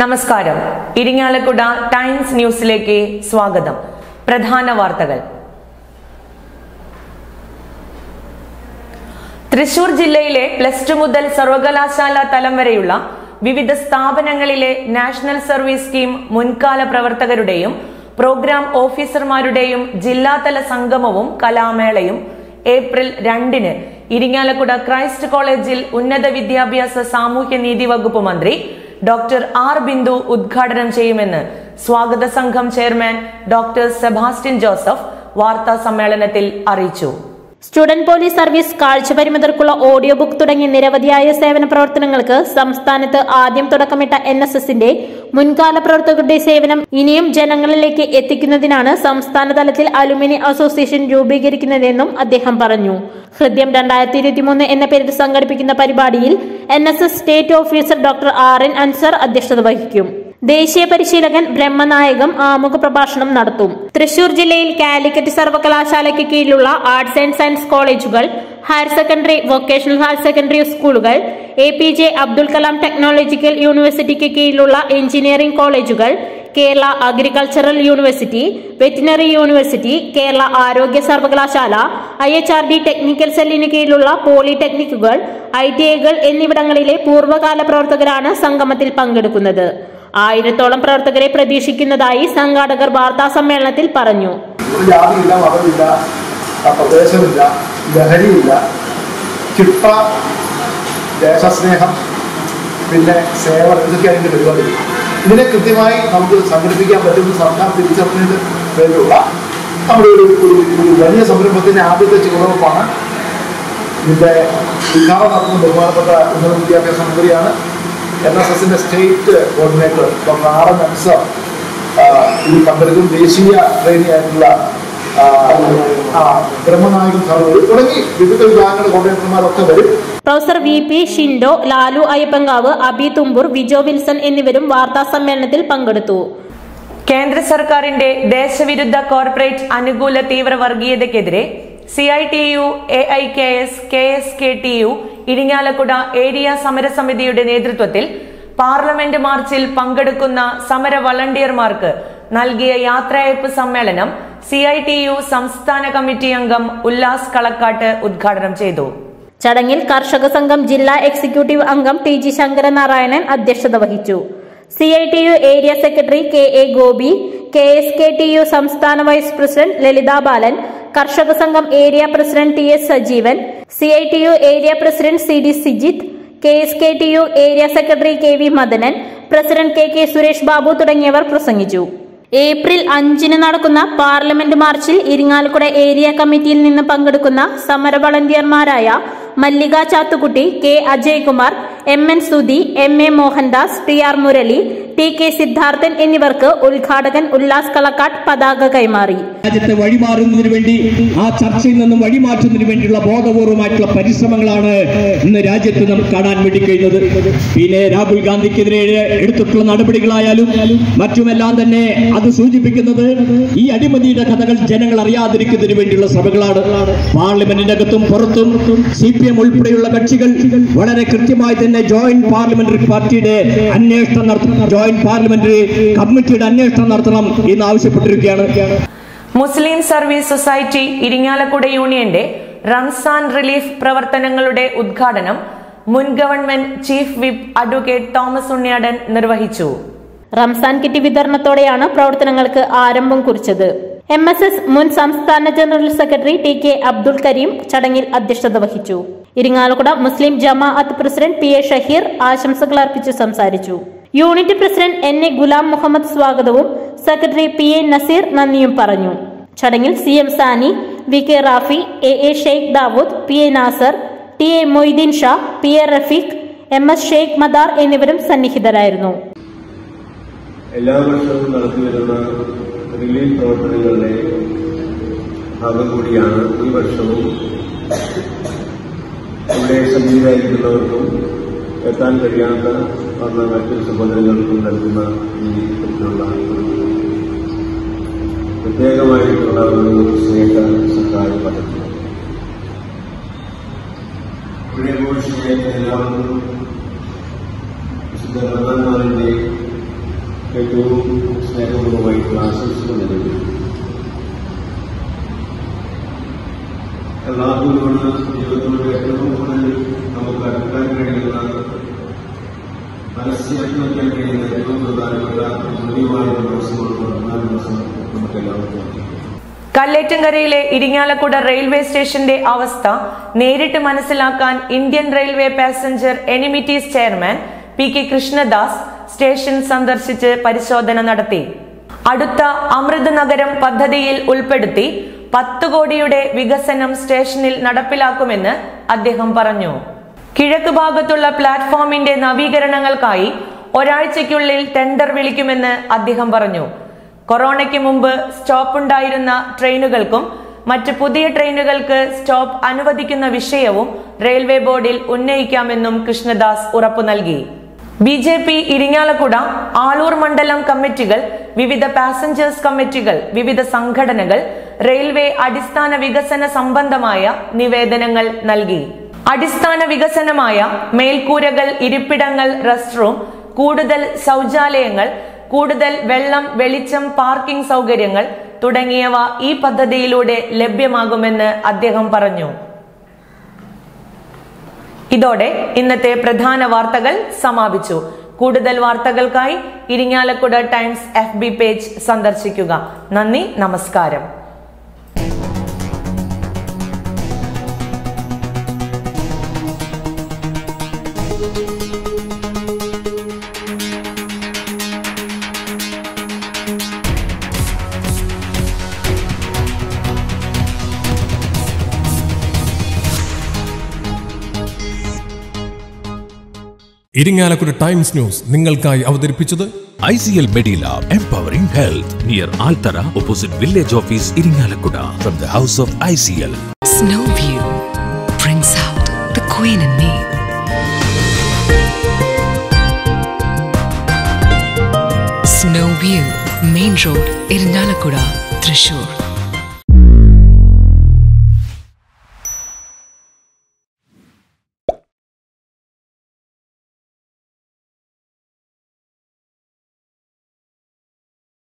നമസ്കാരം. ഇരിങ്ങാലക്കുട ടൈംസ് ന്യൂസിലേക്ക് സ്വാഗതം. പ്രധാന വാർത്തകൾ. തൃശൂർ ജില്ലയിലെ പ്ലസ് ടു മുതൽ സർവകലാശാല തലം വരെയുള്ള വിവിധ സ്ഥാപനങ്ങളിലെ നാഷണൽ സർവീസ് സ്കീം മുൻകാല പ്രവർത്തകരുടെയും പ്രോഗ്രാം ഓഫീസർമാരുടെയും ജില്ലാതല സംഗമവും കലാമേളയും ഏപ്രിൽ രണ്ടിന് ഇരിങ്ങാലക്കുട ക്രൈസ്റ്റ് കോളേജിൽ ഉന്നത വിദ്യാഭ്യാസ സാമൂഹ്യനീതി വകുപ്പ് മന്ത്രി ഡോക്ടർ ആർ ബിന്ദു ഉദ്ഘാടനം ചെയ്യുമെന്ന് സ്വാഗത സംഘം ചെയർമാൻ ഡോക്ടർ സെബാസ്റ്റ്യൻ ജോസഫ് വാർത്താ സമ്മേളനത്തിൽ അറിയിച്ചു. സ്റ്റുഡന്റ് പോലീസ് സർവീസ് കാഴ്ചപരിമിതർക്കുള്ള ഓഡിയോ ബുക്ക് തുടങ്ങിയ നിരവധിയായ സേവന പ്രവർത്തനങ്ങൾക്ക് സംസ്ഥാനത്ത് ആദ്യം തുടക്കമിട്ട എൻ എസ് എസിന്റെ മുൻകാല പ്രവർത്തകരുടെ സേവനം ഇനിയും ജനങ്ങളിലേക്ക് എത്തിക്കുന്നതിനാണ് സംസ്ഥാന തലത്തിൽ അലുമിനി അസോസിയേഷൻ രൂപീകരിക്കുന്നതെന്നും അദ്ദേഹം പറഞ്ഞു. ഹൃദയം രണ്ടായിരത്തി ഇരുപത്തിമൂന്ന് എന്ന പേരിൽ സംഘടിപ്പിക്കുന്ന പരിപാടിയിൽ N S S state officer doctor R N Ansar അധ്യക്ഷത വഹിക്കും. ദേശീയ പരിശീലകൻ ബ്രഹ്മനായകം ആമുഖ പ്രഭാഷണം നടത്തും. തൃശൂർ ജില്ലയിൽ കാലിക്കറ്റ് സർവകലാശാലയ്ക്ക് കീഴിലുള്ള ആർട്സ് ആൻഡ് സയൻസ് കോളേജുകൾ higher secondary vocational higher secondary സ്കൂളുകൾ A P J Abdul Kalam technological യൂണിവേഴ്സിറ്റിക്ക് കീഴിലുള്ള എഞ്ചിനീയറിംഗ് കോളേജുകൾ Kerala agricultural university veterinary university Kerala ആരോഗ്യ സർവകലാശാല I H R D technical സെല്ലിന് കീഴിലുള്ള പോളിടെക്നിക്കുകൾ ഐ ടി ഐകൾ എന്നിവിടങ്ങളിലെ പൂർവകാല പ്രവർത്തകരാണ് സംഗമത്തിൽ പങ്കെടുക്കുന്നത്. ആയിരത്തോളം പ്രവർത്തകരെ പ്രതീക്ഷിക്കുന്നതായി സംഘാടകർ വാർത്താ സമ്മേളനത്തിൽ പറഞ്ഞു പ്രദേശമില്ല ലഹരിയില്ല ചിട്ട ദേശസ്നേഹം പിന്നെ സേവനം ഇതൊക്കെ അതിന്റെ പരിപാടി ഇതിനെ കൃത്യമായി നമുക്ക് സംഘടിപ്പിക്കാൻ പറ്റുന്ന സർക്കാർ തിരിച്ചറിഞ്ഞതിന്റെ പേരിലുള്ള നമ്മുടെ ഒരു ഒരു വലിയ സംരംഭത്തിന്റെ ആദ്യത്തെ ചുവടുവെപ്പാണ് ഇതിന്റെ ഉദ്ഘാടനം നടത്തുന്ന ബഹുമാനപ്പെട്ട ഉന്നത വിദ്യാഭ്യാസ മന്ത്രിയാണ് എൻ എസ് എസിന്റെ state coordinator doctor R N Ansar. ഇതിൽ പങ്കെടുക്കും ദേശീയ ട്രെയിനിങ് ആയിട്ടുള്ള ബ്രഹ്മനായകൻ തുടങ്ങി വിവിധ വിഭാഗങ്ങളുടെ കോർഡിനേറ്റർമാരൊക്കെ വരും. Professor V P Shindo Lalu Ayyappankavu Abi Thumboor Vijo Wilson എന്നിവരും വാർത്താ സമ്മേളനത്തിൽ പങ്കെടുത്തു. കേന്ദ്ര സർക്കാരിന്റെ ദേശവിരുദ്ധ കോർപ്പറേറ്റ് അനുകൂല തീവ്ര വർഗീയതയ്ക്കെതിരെ C I T U A I K S K S K T U Irinjalakuda area സമരസമിതിയുടെ നേതൃത്വത്തിൽ പാർലമെന്റ് മാർച്ചിൽ പങ്കെടുക്കുന്ന സമര വളണ്ടിയർമാർക്ക് നൽകിയ യാത്രയയപ്പ് സമ്മേളനം സി ഐ ടി യു സംസ്ഥാന കമ്മിറ്റി അംഗം ഉല്ലാസ് കളക്കാട്ട് ഉദ്ഘാടനം ചെയ്തു. ചടങ്ങിൽ കർഷക സംഘം ജില്ലാ എക്സിക്യൂട്ടീവ് അംഗം ടി ജി ശങ്കരനാരായണൻ അധ്യക്ഷത വഹിച്ചു. C I T U area secretary K A Gopi K S K T U സംസ്ഥാന വൈസ് പ്രസിഡന്റ് ലളിതാ ബാലൻ കർഷക സംഘം area president T S Sajeevan C I T U area president C D Sijith K S K T U area secretary K V Madanan president K K Suresh Babu തുടങ്ങിയവർ പ്രസംഗിച്ചു. April അഞ്ചിന് നടക്കുന്ന parliament മാർച്ചിൽ Irinjalakuda area കമ്മിറ്റിയിൽ നിന്ന് പങ്കെടുക്കുന്ന സമര വളണ്ടിയർമാരായ Mallika Chathukutty K Ajaykumar M N Sudhi M A Mohandas T R Murali T K Siddharthan എന്നിവർക്ക് ഉദ്ഘാടകൻ ഉല്ലാസ് കളക്കാട്ട് പതാക കൈമാറി. രാജ്യത്തെ വഴിമാറുന്നതിന് വേണ്ടി ആ ചർച്ചയിൽ നിന്നും വഴിമാറ്റുന്നതിന് വേണ്ടിയുള്ള ബോധപൂർവമായിട്ടുള്ള പരിശ്രമങ്ങളാണ് ഇന്ന് രാജ്യത്ത് നമുക്ക് കാണാൻ വേണ്ടി കഴിയുന്നത് പിന്നെ രാഹുൽ ഗാന്ധിക്കെതിരെ എടുത്തിട്ടുള്ള നടപടികളായാലും മറ്റുമെല്ലാം തന്നെ അത് സൂചിപ്പിക്കുന്നത് ഈ അഴിമതിയുടെ കഥകൾ ജനങ്ങൾ അറിയാതിരിക്കുന്നതിന് വേണ്ടിയുള്ള ശ്രമങ്ങളാണ് പാർലമെന്റിന്റെ അകത്തും പുറത്തും സി പി എം ഉൾപ്പെടെയുള്ള കക്ഷികൾ വളരെ കൃത്യമായി തന്നെ ജോയിന്റ് പാർലമെന്ററി പാർട്ടിയുടെ അന്വേഷണം നടത്തണം ജോയിന്റ് പാർലമെന്ററി കമ്മിറ്റിയുടെ അന്വേഷണം നടത്തണം എന്ന് ആവശ്യപ്പെട്ടിരിക്കുകയാണ്. മുസ്ലിം സർവീസ് സൊസൈറ്റി ഇരിങ്ങാലക്കുട യൂണിയന്റെ റംസാൻ റിലീഫ് പ്രവർത്തനങ്ങളുടെ ഉദ്ഘാടനം മുൻ government chief whip advocate Thomas Unniyadan നിർവഹിച്ചു. റംസാൻ കിറ്റ് വിതരണത്തോടെയാണ് പ്രവർത്തനങ്ങൾക്ക് ആരംഭം കുറിച്ചത്. എം എസ് എസ് മുൻ സംസ്ഥാന general secretary T K Abdul Kareem ചടങ്ങിൽ അധ്യക്ഷത വഹിച്ചു. Irinjalakuda Muslim Jamaath president P A Shaheer ആശംസകൾ അർപ്പിച്ച് സംസാരിച്ചു. Unit president N A Gulam Muhammad സ്വാഗതവും സെക്രട്ടറി പി എ നസീർ നന്ദിയും പറഞ്ഞു. ചടങ്ങിൽ C M Sani V K Rafi A A Sheikh Dawood P A Nasar T A Moideen Shah P A Rafeeq M S Sheikh Madar എന്നിവരും സന്നിഹിതരായിരുന്നു. എല്ലാ വർഷവും നടത്തിവരുന്ന relief പ്രവർത്തനങ്ങളുടെ ഭാഗം കൂടിയാണ് ഈ വർഷവും. ഇവിടെ സന്നിഹിതരായിരിക്കുന്നവർക്കും എത്താൻ കഴിയാത്ത വന്ന മറ്റു സഹോദരങ്ങൾക്കും നൽകുന്ന ഈ തരത്തിലുള്ള പ്രത്യേകമായിട്ടുള്ള ഒരു സ്നേഹ സഹായ പദ്ധതി. ഘോഷിക്കുന്ന എല്ലാവർക്കും വിശുദ്ധ റമദാനിന്റെ ഏറ്റവും സ്നേഹപൂർവമായി ആശംസകൾ നൽകുന്നു അള്ളാഹുവിനോട് ജീവിതത്തിലൂടെ ഏറ്റവും കൂടുതൽ നമുക്ക് അടുക്കാൻ കഴിയുന്ന മനസ്സിലാക്കാൻ കഴിയുന്ന ഏറ്റവും പ്രധാനപ്പെട്ട കല്ലേറ്റങ്കരയിലെ ഇരിങ്ങാലക്കുട റെയിൽവേ സ്റ്റേഷന്റെ അവസ്ഥ നേരിട്ട് മനസ്സിലാക്കാൻ Indian railway passenger amenities chairman P K Krishnadas station സന്ദർശിച്ച് പരിശോധന നടത്തി. അടുത്ത അമൃത് നഗരം പദ്ധതിയിൽ ഉൾപ്പെടുത്തി പത്ത് കോടിയുടെ വികസനം സ്റ്റേഷനിൽ നടപ്പിലാക്കുമെന്ന് അദ്ദേഹം പറഞ്ഞു. കിഴക്ക് ഭാഗത്തുള്ള പ്ലാറ്റ്ഫോമിന്റെ നവീകരണങ്ങൾക്കായി ഒരാഴ്ചയ്ക്കുള്ളിൽ ടെൻഡർ വിളിക്കുമെന്ന് അദ്ദേഹം പറഞ്ഞു. കൊറോണയ്ക്ക് മുമ്പ് സ്റ്റോപ്പ് ഉണ്ടായിരുന്ന ട്രെയിനുകൾക്കും മറ്റ് പുതിയ ട്രെയിനുകൾക്ക് സ്റ്റോപ്പ് അനുവദിക്കുന്ന വിഷയവും റെയിൽവേ ബോർഡിൽ ഉന്നയിക്കാമെന്നും കൃഷ്ണദാസ് ഉറപ്പു നൽകി. B J P Irinjalakuda Aloor മണ്ഡലം കമ്മിറ്റികൾ വിവിധ പാസഞ്ചേഴ്സ് കമ്മിറ്റികൾ വിവിധ സംഘടനകൾ റെയിൽവേ അടിസ്ഥാന വികസന സംബന്ധമായ നിവേദനങ്ങൾ നൽകി. അടിസ്ഥാന വികസനമായ മേൽക്കൂരകൾ ഇരിപ്പിടങ്ങൾ റെസ്റ്റ് റൂം കൂടുതൽ ശൗചാലയങ്ങൾ കൂടുതൽ വെള്ളം വെളിച്ചം പാർക്കിംഗ് സൗകര്യങ്ങൾ തുടങ്ങിയവ ഈ പദ്ധതിയിലൂടെ ലഭ്യമാകുമെന്ന് അദ്ദേഹം പറഞ്ഞു. ഇതോടെ ഇന്നത്തെ പ്രധാന വാർത്തകൾ സമാപിച്ചു. കൂടുതൽ വാർത്തകൾക്കായി ഇരിങ്ങാലക്കുട ടൈംസ് എഫ് പേജ് സന്ദർശിക്കുക. നന്ദി നമസ്കാരം. ഇരിങ്ങാലക്കുട ടൈംസ് ന്യൂസ് നിങ്ങൾക്കായി അവതരിപ്പിച്ചത് Health near Altara opposite Village Office Iringalakkuda from the house of ICL. Snow View brings out the queen in me. Snow View, Main Road, Irinalakuda, Thrissur.